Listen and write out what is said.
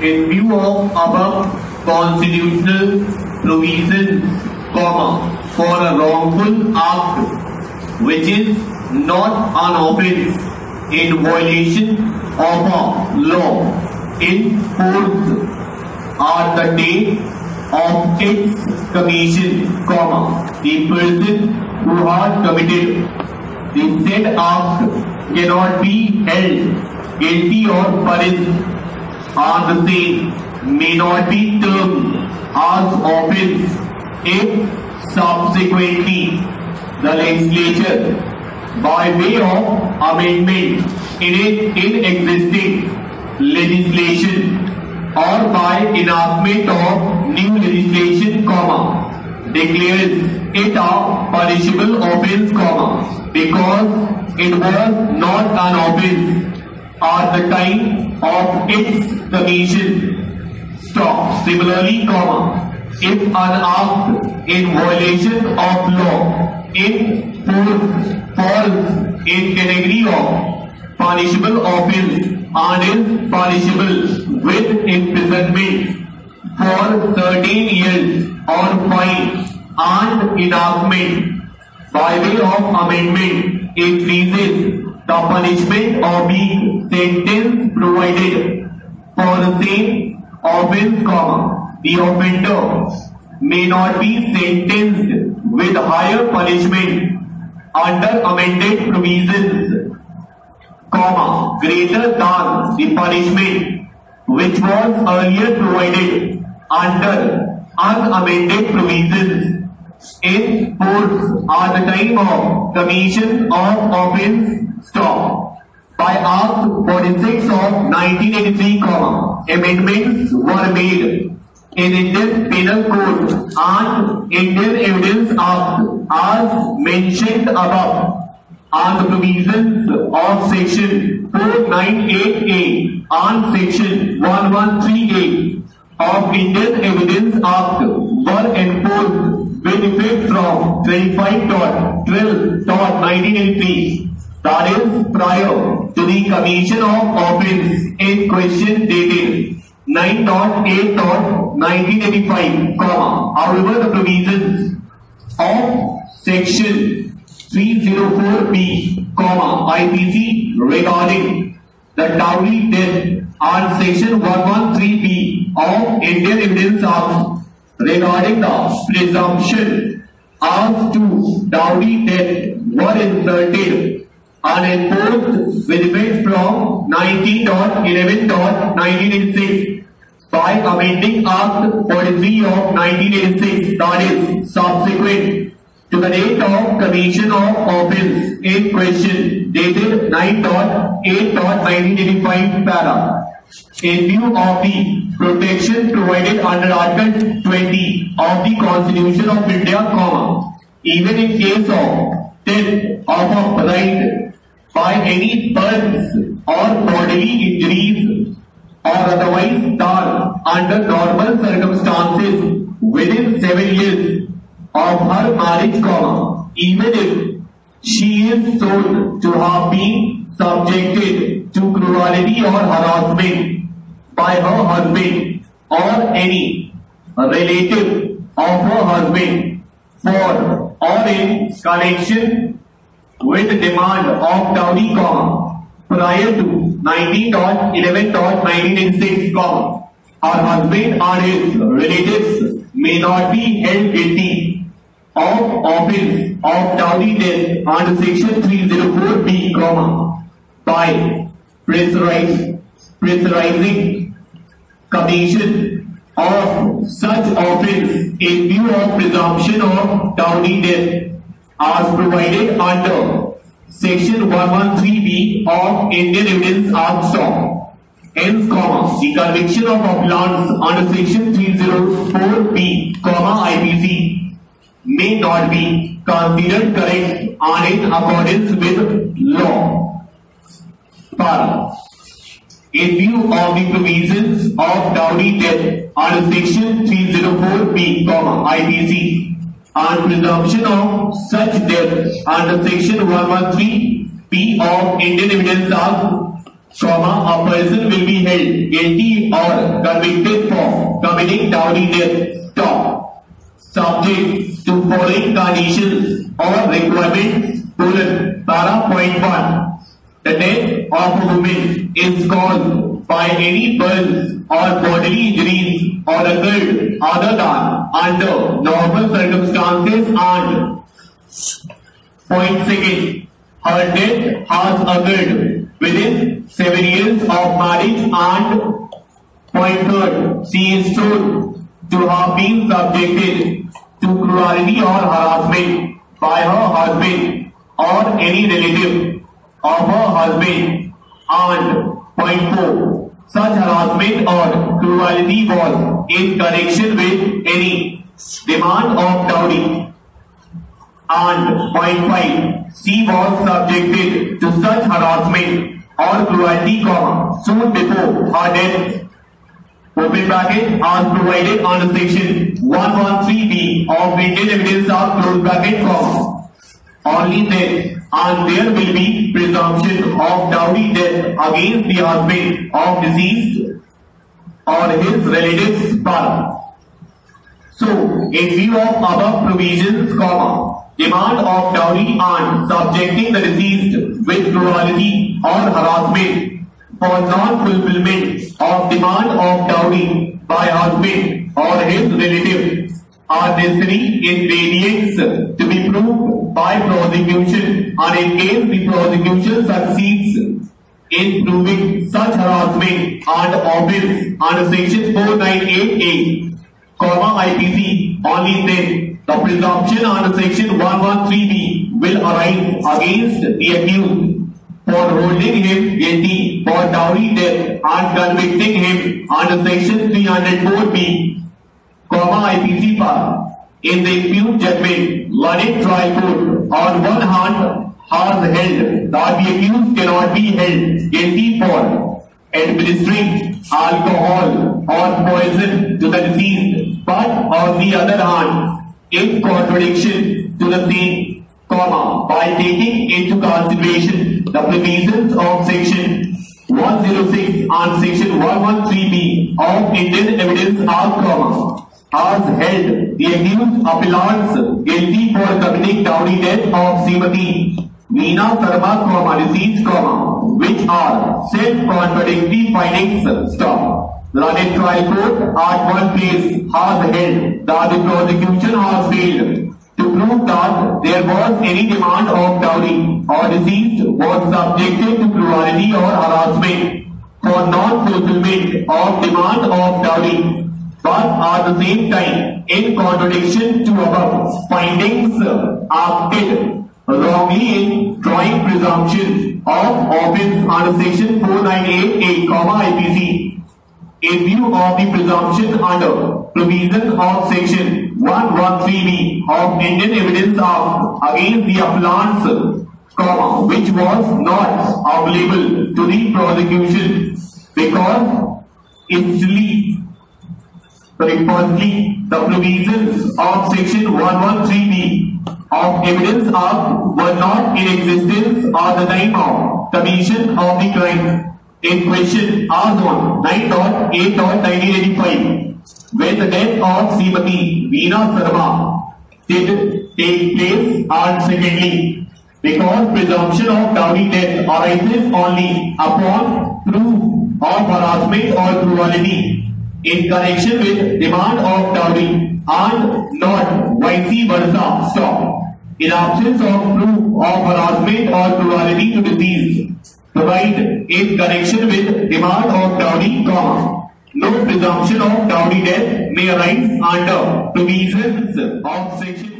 In view of above constitutional provisions, comma, for a wrongful act which is not an offence in violation of a law in force at the date of its commission, comma, the person who has committed said act cannot be held guilty or punished on the same. May not be termed as offence if subsequently the legislature by way of amendment in it in existing legislation or by enactment of new legislation comma declares it a punishable offence comma because it was not an offence at the time of its commission. Stop. Similarly comma if an act in violation of law in force falls in category of punishable offence and is punishable with imprisonment for 13 years or fine and enactment by way of amendment increases the punishment of being sentenced provided. For the same offence comma the offender may not be sentenced with higher punishment under amended provisions comma greater than the punishment which was earlier provided under unamended provisions in force at the time of commission of offence stop by Act 46 of 1983 comma amendments were made in Indian Penal Code and Indian Evidence Act as mentioned above and the provisions of section 498A and section 113A of Indian Evidence Act were enforced effect from 25.12.1983 that is prior to the commission of offence in question dated 9.8.1985, comma. However, the provisions of section 304B, comma, IPC regarding the dowry death and section 113B of Indian Evidence Act regarding the presumption as to dowry death were inserted and enforced with effect from 19.11.1986 by amending Act 43 of 1986 that is subsequent to the date of commission of offence in question dated 9.8.1985 para. In view of the protection provided under Article 20 of the Constitution of India, comma, even in case of death of a bride by any burns or bodily injuries or otherwise done under normal circumstances within seven years of her marriage, comma, even if she is shown to have been subjected to cruelty or harassment by her husband or any relative of her husband for or in connection with the demand of dowry, comma, prior to 19.11.1986, comma, her husband or his relatives may not be held guilty of offence of dowry death under section 304b, comma, by pressurizing commission of such offence in view of presumption of death as provided under section 113b of Indian Evidence Act Stop. Hence, comma, the conviction of appellants under section 304b, comma, IPC may not be considered correct and in accordance with law. Para. In view of the provisions of dowry death under section 304b, comma, IPC and presumption of such death under section 113 of Indian Evidence Act, comma, a person will be held guilty or convicted for committing dowry death, top, subject to following conditions or requirements, colon, para point one. The of a woman is caused by any burns or bodily injuries or occurred other than under normal circumstances and point second, her death has occurred within seven years of marriage and point third, she is told to have been subjected to cruelty or harassment by her husband or any relative of her husband and point four, such harassment or cruelty was in connection with any demand of dowry and point five, she was subjected to such harassment or cruelty, comma, soon before her death. Open bracket as provided under section 113b of Indian Evidence Act close bracket comma. Only then and there will be presumption of dowry death against the husband of deceased or his relatives. So, in view of above provisions, comma, demand of dowry and subjecting the deceased with cruelty or harassment for non-fulfillment of demand of dowry by husband or his relative are necessary ingredients to be proved by prosecution. And in case the prosecution succeeds in proving such harassment and offense under section 498A, comma IPC, only then the presumption under section 113B will arise against the accused for holding him guilty for dowry death and convicting him. Under section 304B, comma IPC part. In the accused judgment, learned trial court on one hand has held that the accused cannot be held guilty for administering alcohol or poison to the deceased, but on the other hand, in contradiction to the same, comma, by taking into consideration the provisions of section 106 and section 113b of Indian Evidence Act, comma, has held the accused appellants guilty for committing dowry death of Srimati. Meena Sarma, comma, receipts, comma, which are self-contradictory findings, stop. The learned trial court at one place has held that the prosecution has failed. To prove that there was any demand of dowry or deceased was subjected to cruelty or harassment. For non-fulfillment of demand of dowry but at the same time in contradiction to above findings acted wrongly in drawing presumption of offense under section 498A, comma IPC in view of the presumption under provision of section 113B of Indian Evidence Act against the appellants, comma, which was not available to the prosecution because its Firstly, the provisions of section 113B of evidence Act were not in existence at the time of commission of the crime. In question as on 9.8.1985 when the death of Srimati Veena Sarma did take place and secondly because presumption of dowry death arises only upon proof of harassment or cruelty in connection with demand of dowry and not vice versa. Stop. In absence of proof of harassment or cruelty to deceased, provide in connection with demand of dowry, comma, no presumption of dowry death may arise under provisions of section